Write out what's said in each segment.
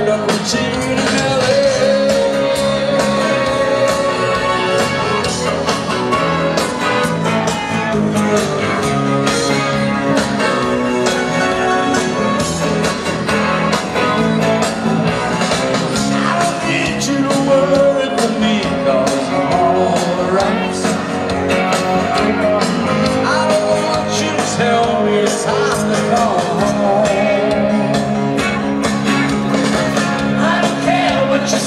land of the cheese.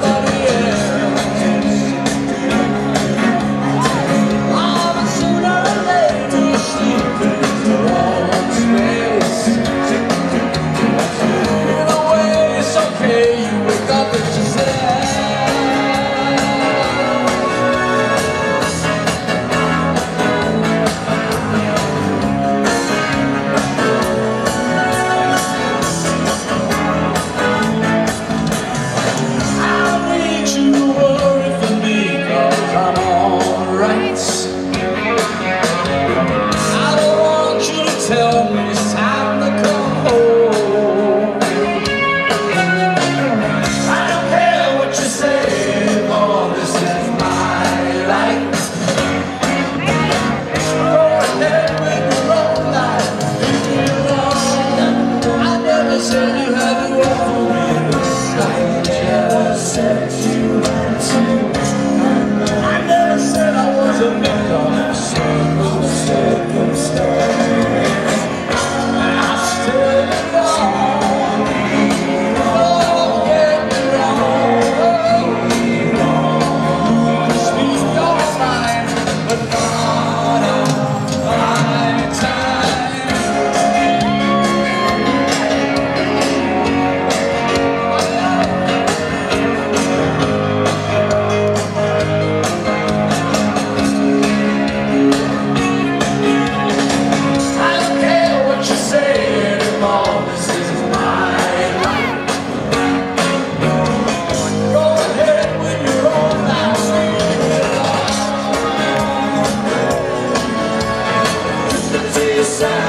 But sun.